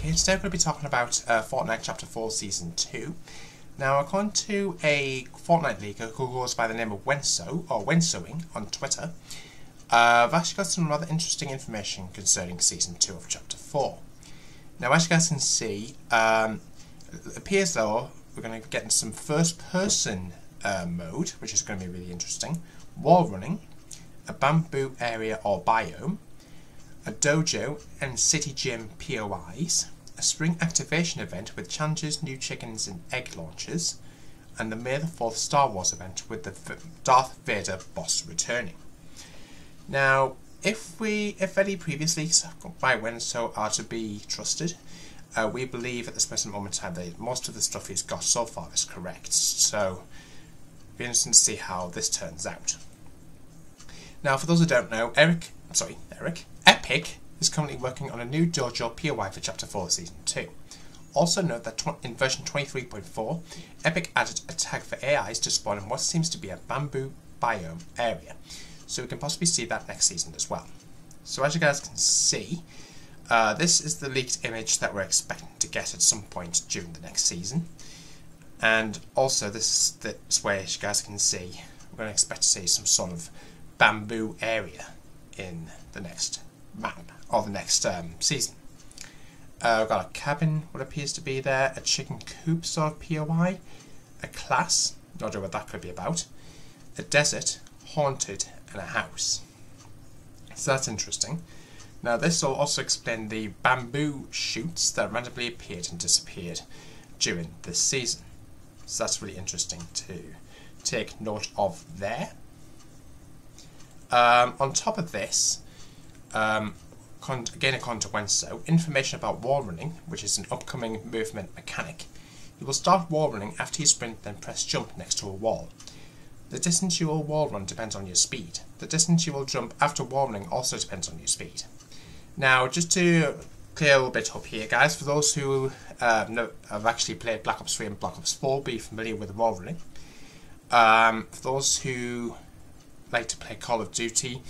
Okay, today we're going to be talking about uh, Fortnite Chapter 4 Season 2. Now, according to a Fortnite leaker who goes by the name of Wenso, or Wensoing on Twitter, uh, I've actually got some rather interesting information concerning Season 2 of Chapter 4. Now, as you guys can see, um, it appears though we're going to be getting some first-person uh, mode, which is going to be really interesting, wall running, a bamboo area or biome, a dojo and city gym POIs, a spring activation event with challenges, new chickens and egg launches, and the May the 4th Star Wars event with the Darth Vader boss returning. Now, if we, if any previously by Wenso are to be trusted, uh, we believe at this present moment in time that most of the stuff he's got so far is correct. So, be interesting to see how this turns out. Now, for those who don't know, Eric, sorry, Eric, Epic is currently working on a new Dojo POI for Chapter 4 Season 2. Also note that in version 23.4, Epic added a tag for AIs to spawn in what seems to be a bamboo biome area, so we can possibly see that next season as well. So as you guys can see, uh, this is the leaked image that we're expecting to get at some point during the next season. And also this, this way, as you guys can see, we're going to expect to see some sort of bamboo area in the next map or the next um, season. Uh, we've got a cabin, what appears to be there, a chicken coop sort of POI, a class, not sure what that could be about, a desert, haunted, and a house. So that's interesting. Now this will also explain the bamboo shoots that randomly appeared and disappeared during this season. So that's really interesting to take note of there. Um, on top of this, um, again according to Wenso, information about wall running, which is an upcoming movement mechanic. You will start wall running after you sprint, then press jump next to a wall. The distance you will wall run depends on your speed. The distance you will jump after wall running also depends on your speed. Now, just to clear a little bit up here, guys, for those who know, have actually played Black Ops 3 and Black Ops 4, be familiar with wall running. Um, for those who like to play Call of Duty,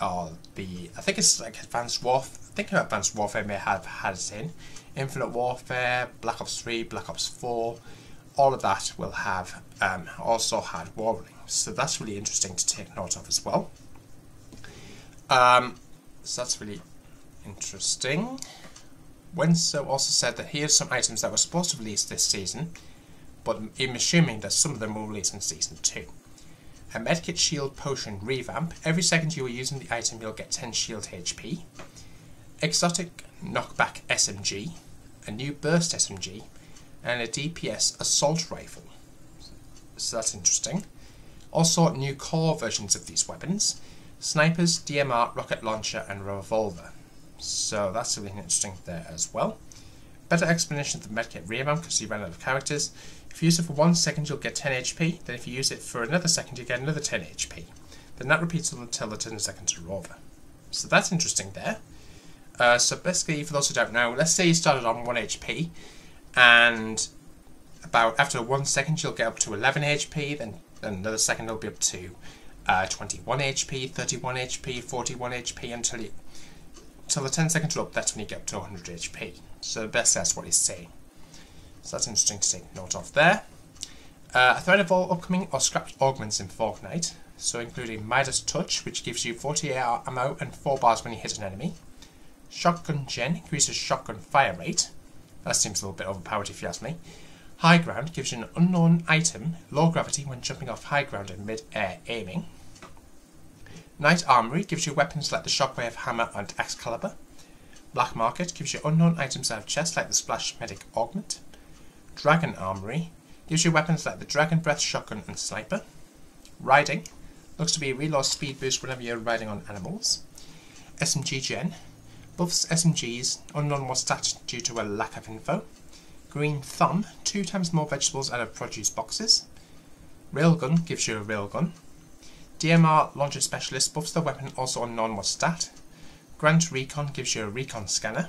or the I think it's like Advanced Warfare. I think Advanced Warfare may have had it in. Infinite Warfare, Black Ops 3, Black Ops 4, all of that will have um, also had wall running. So that's really interesting to take note of as well. Um, so that's really interesting. Wenso also said that here's some items that were supposed to release this season, but I'm assuming that some of them will release in season 2. A medkit shield potion revamp. Every second you are using the item, you'll get 10 shield HP. Exotic knockback SMG. A new burst SMG. And a DPS assault rifle. So that's interesting. Also, new core versions of these weapons. Snipers, DMR, rocket launcher, and revolver. So that's really interesting there as well. Better explanation of the medkit revamp because you ran out of characters. If you use it for one second, you'll get 10 HP. Then if you use it for another second, you get another 10 HP. Then that repeats until the 10 seconds are over. So that's interesting there. Uh, so basically, for those who don't know, let's say you started on 1 HP, and about after one second you'll get up to 11 HP, then another second it'll be up to uh, 21 HP, 31 HP, 41 HP, until you, until the 10 seconds are up, that's when you get up to 100 HP. So best that's what he's saying. So that's interesting to take note of there. Uh, a thread of all upcoming or scrapped augments in Fortnite, so including Midas Touch, which gives you 40 AR ammo and 4 bars when you hit an enemy. Shotgun Gen increases shotgun fire rate. That seems a little bit overpowered if you ask me. High Ground gives you an unknown item, low gravity when jumping off high ground in mid-air aiming. Night Armory gives you weapons like the Shockwave Hammer and Excalibur. Black Market gives you unknown items out of chests like the Splash Medic Augment. Dragon Armory gives you weapons like the Dragon Breath Shotgun and Sniper. Riding looks to be a reload speed boost whenever you're riding on animals. SMG Gen buffs SMGs, unknown what stat due to a lack of info. Green Thumb, two times more vegetables out of produce boxes. Railgun gives you a railgun. DMR Launcher Specialist buffs the weapon also unknown what stat. Grant Recon gives you a recon scanner.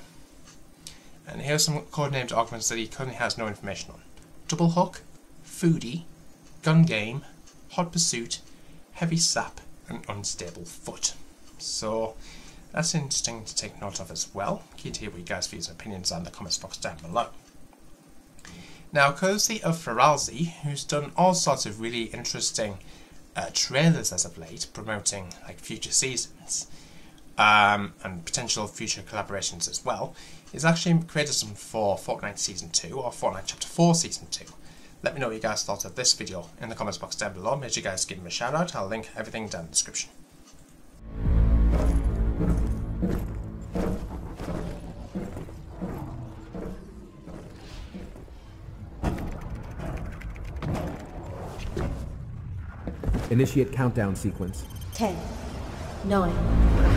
And here's some codenamed augments that he currently has no information on. Double Hook, Foodie, Gun Game, Hot Pursuit, Heavy Sap, and Unstable Foot. So That's interesting to take note of as well. Keen to hear what you guys' and opinions are in the comments box down below. Now, courtesy of Feraalsy, who's done all sorts of really interesting uh, trailers as of late, promoting like future seasons um, and potential future collaborations as well, he's actually created some for Fortnite Season 2 or Fortnite Chapter 4 Season 2. Let me know what you guys thought of this video in the comments box down below. Make sure you guys give him a shout out. I'll link everything down in the description. Initiate countdown sequence. 10, 9,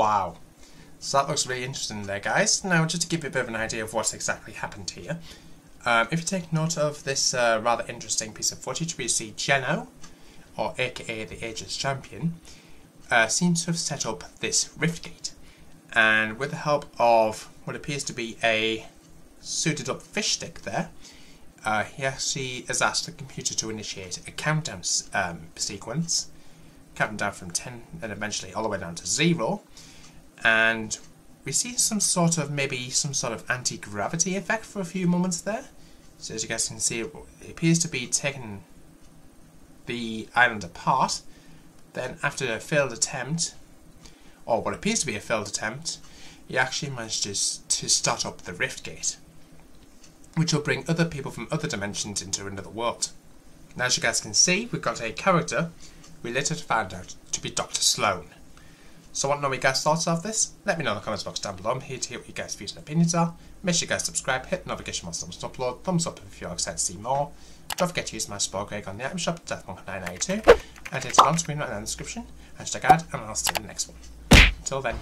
Wow. So that looks really interesting there, guys. Now, just to give you a bit of an idea of what exactly happened here, um, if you take note of this uh, rather interesting piece of footage, we see Geno, or aka the Aegis Champion, uh, seems to have set up this rift gate. And with the help of what appears to be a suited up fish stick there, uh, he actually has asked the computer to initiate a countdown um, sequence, counting down from 10 and eventually all the way down to 0, and we see some sort of maybe some sort of anti-gravity effect for a few moments there. So as you guys can see, it appears to be taking the island apart. Then after a failed attempt, or what appears to be a failed attempt, he actually manages to start up the rift gate, which will bring other people from other dimensions into another world. Now as you guys can see, we've got a character we later found out to be Dr. Slone. So want to know what you guys' thoughts of this? Let me know in the comments box down below. I'm here to hear what you guys' views and opinions are. Make sure you guys subscribe, hit the notification once someone's upload, thumbs up if you're excited to see more. Don't forget to use my sport Greg on the item shop, DeathMonk992, and it's on screen right now in the description. Hashtag ad, and I'll see you in the next one. Until then.